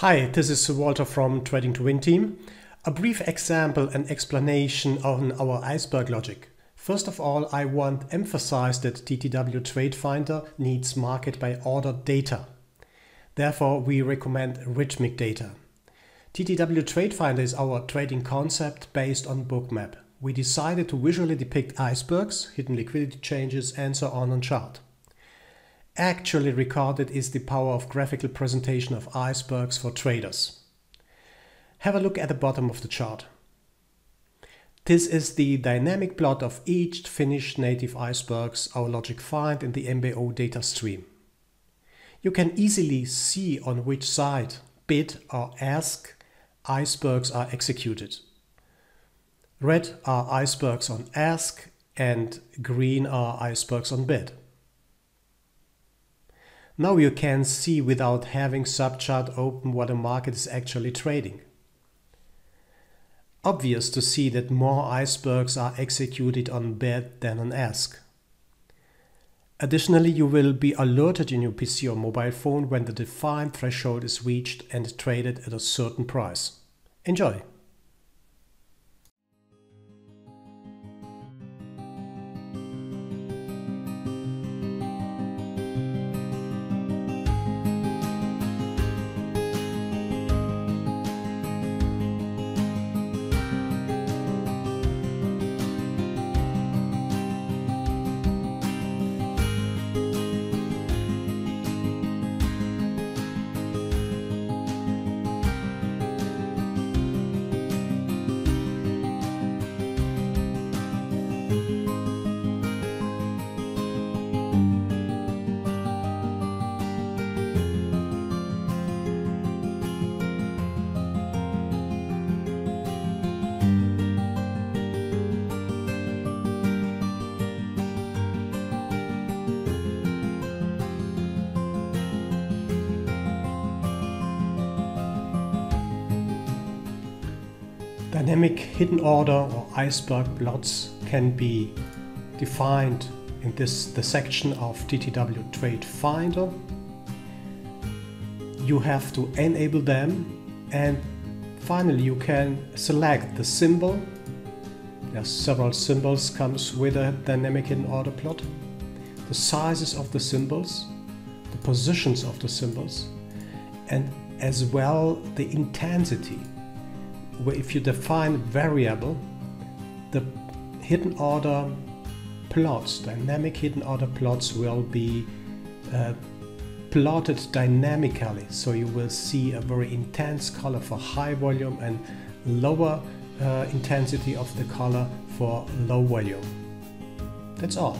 Hi, this is Walter from Trading to Win team. A brief example and explanation on our iceberg logic. First of all, I want emphasize that TTW Trade Finder needs market by order data. Therefore, we recommend Rithmic data. TTW Trade Finder is our trading concept based on Bookmap. We decided to visually depict icebergs, hidden liquidity changes and so on on chart. Actually recorded is the power of graphical presentation of icebergs for traders. Have a look at the bottom of the chart. This is the dynamic plot of each finished native icebergs our logic find in the MBO data stream. You can easily see on which side bid or ask icebergs are executed. Red are icebergs on ask and green are icebergs on bid. Now you can see without having subchart open what a market is actually trading. Obvious to see that more icebergs are executed on bid than on ask. Additionally, you will be alerted in your PC or mobile phone when the defined threshold is reached and traded at a certain price. Enjoy! Dynamic hidden order or iceberg plots can be defined in this the section of TTW Trade Finder. You have to enable them and finally you can select the symbol. There are several symbols comes with a dynamic hidden order plot. The sizes of the symbols, the positions of the symbols and as well the intensity if you define variable, the hidden order plots, dynamic hidden order plots will be uh, plotted dynamically. So you will see a very intense color for high volume and lower uh, intensity of the color for low volume. That's all.